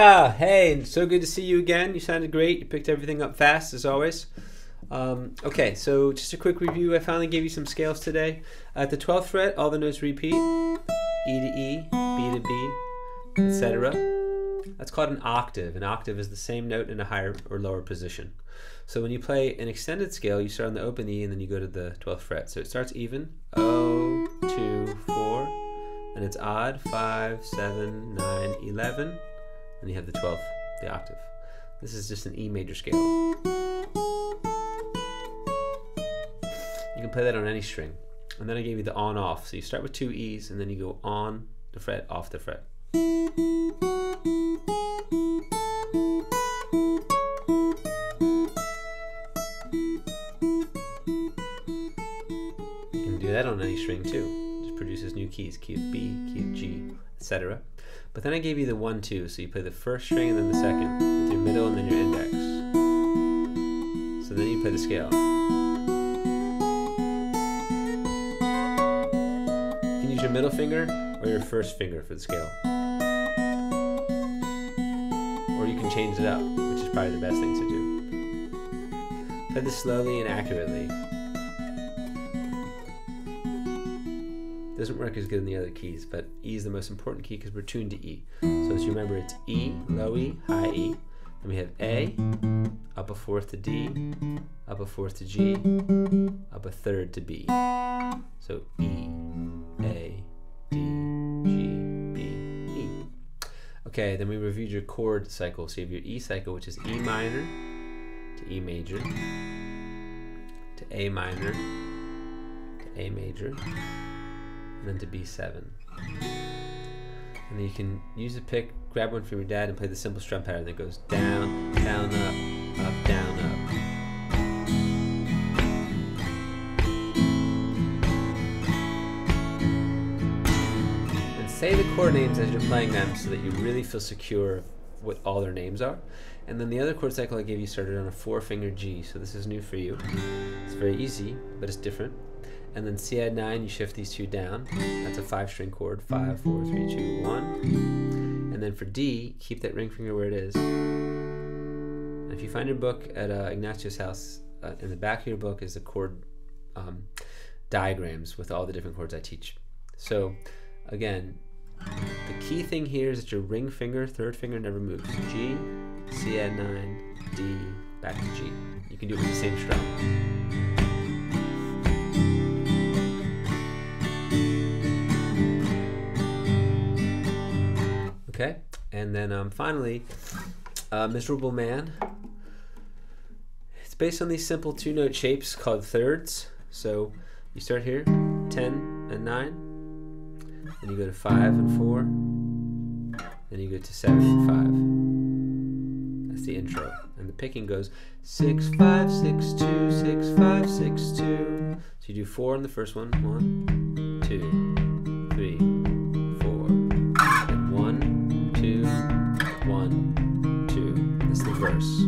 Micah! Hey, so good to see you again. You sounded great. You picked everything up fast, as always. Um, okay, so just a quick review. I finally gave you some scales today. At the 12th fret, all the notes repeat E to E, B to B, etc. That's called an octave. An octave is the same note in a higher or lower position. So when you play an extended scale, you start on the open E and then you go to the 12th fret. So it starts even O, 2, 4, and it's odd 5, 7, 9, 11, and you have the 12th, the octave. This is just an E major scale. You can play that on any string. And then I gave you the on off. So you start with two E's and then you go on the fret, off the fret. You can do that on any string too. It just produces new keys, key of B, key of G, etc. But then I gave you the one, two, so you play the first string and then the second, with your middle and then your index. So then you play the scale. You can use your middle finger or your first finger for the scale. Or you can change it up, which is probably the best thing to do. Play this slowly and accurately. Doesn't work as good in the other keys, but E is the most important key because we're tuned to E. So as you remember, it's E, low E, high E. Then we have A, up a fourth to D, up a fourth to G, up a third to B. So E, A, D, G, B, E. Okay, then we reviewed your chord cycle. So you have your E cycle, which is E minor to E major to A minor to A major, then to B7. And then you can use a pick, grab one from your dad, and play the simple strum pattern that goes down, down, up, up, down, up. And say the chord names as you're playing them so that you really feel secure what all their names are. And then the other chord cycle I gave you started on a four finger G, so this is new for you. It's very easy, but it's different. And then C add nine, you shift these two down. That's a five string chord, five, four, three, two, one. And then for D, keep that ring finger where it is. And if you find your book at uh, Ignacio's house, uh, in the back of your book is the chord um, diagrams with all the different chords I teach. So again, the key thing here is that your ring finger, third finger, never moves. G, C add 9, D, back to G. You can do it with the same strum. Okay, and then um, finally, uh, Miserable Man. It's based on these simple two note shapes called thirds. So you start here, 10 and 9. Then you go to 5 and 4. Then you go to 7 and 5. That's the intro. And the picking goes 6, 5, 6, 2, 6, 5, 6, 2. So you do 4 on the first one. 1, 2, 2. That's the verse.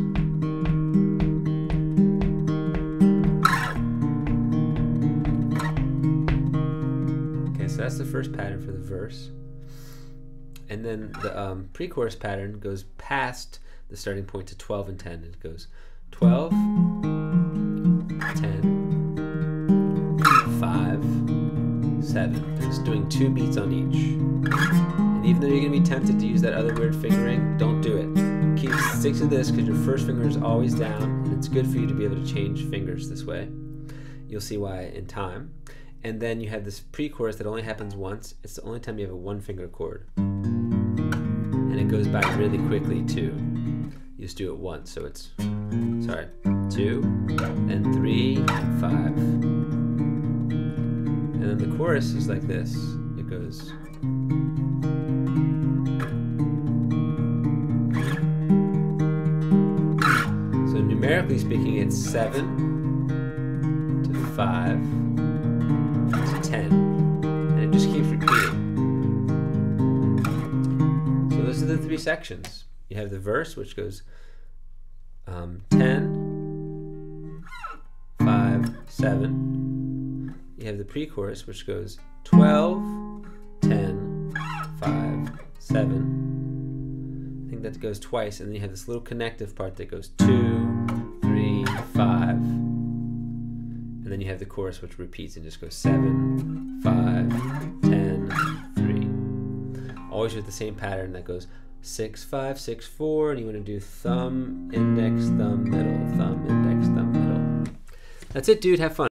Okay, so that's the first pattern for the verse. And then the um, pre chorus pattern goes past the starting point to 12 and 10. It goes 12, 10, 5, 7. Just doing two beats on each. And even though you're going to be tempted to use that other weird fingering, don't do stick to this because your first finger is always down, and it's good for you to be able to change fingers this way. You'll see why in time and then you have this pre-chorus that only happens once. It's the only time you have a one-finger chord, and it goes by really quickly too. You just do it once, so it's sorry, two and three and five, and then the chorus is like this. It goes. So numerically speaking, it's seven to five to 10. And it just keeps repeating. So those are the three sections. You have the verse, which goes um, 10, 5, 7. You have the pre chorus, which goes 12, 10, 5, 7. I think that goes twice, and then you have this little connective part that goes two, three, five, and then you have the chorus which repeats and just goes seven, five, ten, three. Always with the same pattern that goes six, five, six, four, and you want to do thumb, index, thumb, middle, thumb, index, thumb, middle. That's it, dude. Have fun.